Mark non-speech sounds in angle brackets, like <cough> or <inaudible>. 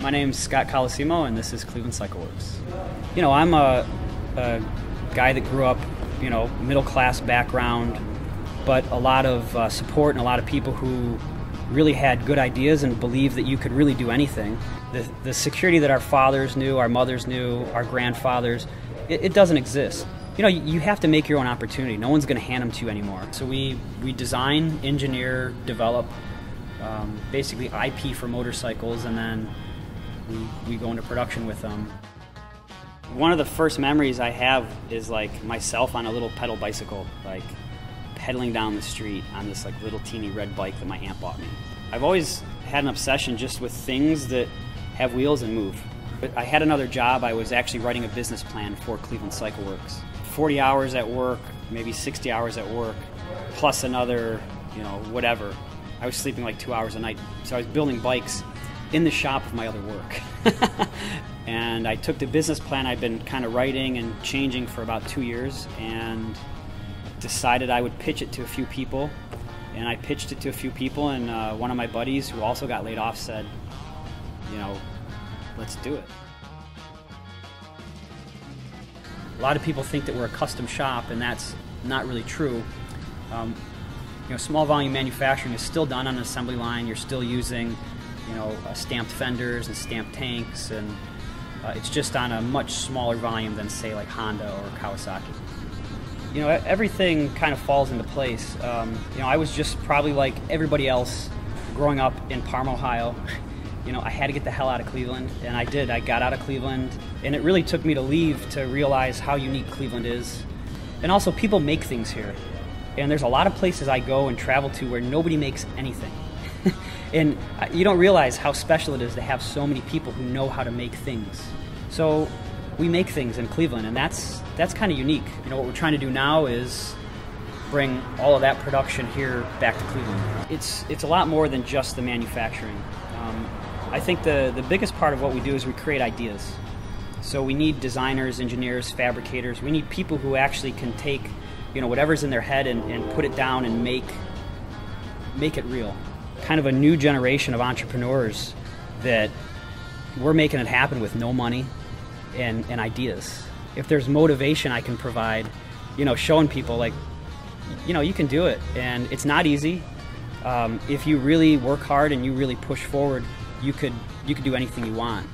My name's Scott Colosimo, and this is Cleveland CycleWerks. You know, I'm a, a guy that grew up, you know, middle class background, but a lot of uh, support and a lot of people who really had good ideas and believed that you could really do anything. The, the security that our fathers knew, our mothers knew, our grandfathers, it, it doesn't exist. You know, you have to make your own opportunity. No one's going to hand them to you anymore. So we, we design, engineer, develop um, basically IP for motorcycles, and then we, we go into production with them. One of the first memories I have is like myself on a little pedal bicycle, like pedaling down the street on this like little teeny red bike that my aunt bought me. I've always had an obsession just with things that have wheels and move. But I had another job. I was actually writing a business plan for Cleveland CycleWerks. 40 hours at work, maybe 60 hours at work, plus another, you know, whatever. I was sleeping like two hours a night. So I was building bikes in the shop of my other work. <laughs> and I took the business plan I'd been kind of writing and changing for about two years and decided I would pitch it to a few people. And I pitched it to a few people, and uh, one of my buddies who also got laid off said, you know, let's do it. A lot of people think that we're a custom shop, and that's not really true. Um, you know, small volume manufacturing is still done on an assembly line. You're still using, you know, uh, stamped fenders and stamped tanks, and uh, it's just on a much smaller volume than, say, like Honda or Kawasaki. You know, everything kind of falls into place. Um, you know, I was just probably like everybody else growing up in Parma, Ohio. <laughs> you know, I had to get the hell out of Cleveland, and I did. I got out of Cleveland, and it really took me to leave to realize how unique Cleveland is. And also, people make things here. And there's a lot of places I go and travel to where nobody makes anything. <laughs> and you don't realize how special it is to have so many people who know how to make things. So we make things in Cleveland, and that's that's kind of unique. You know, what we're trying to do now is bring all of that production here back to Cleveland. It's it's a lot more than just the manufacturing. Um, I think the, the biggest part of what we do is we create ideas. So we need designers, engineers, fabricators. We need people who actually can take, you know, whatever's in their head and, and put it down and make make it real. Kind of a new generation of entrepreneurs that we're making it happen with no money and, and ideas. If there's motivation I can provide, you know, showing people like, you know, you can do it. And it's not easy. Um, if you really work hard and you really push forward, you could you could do anything you want.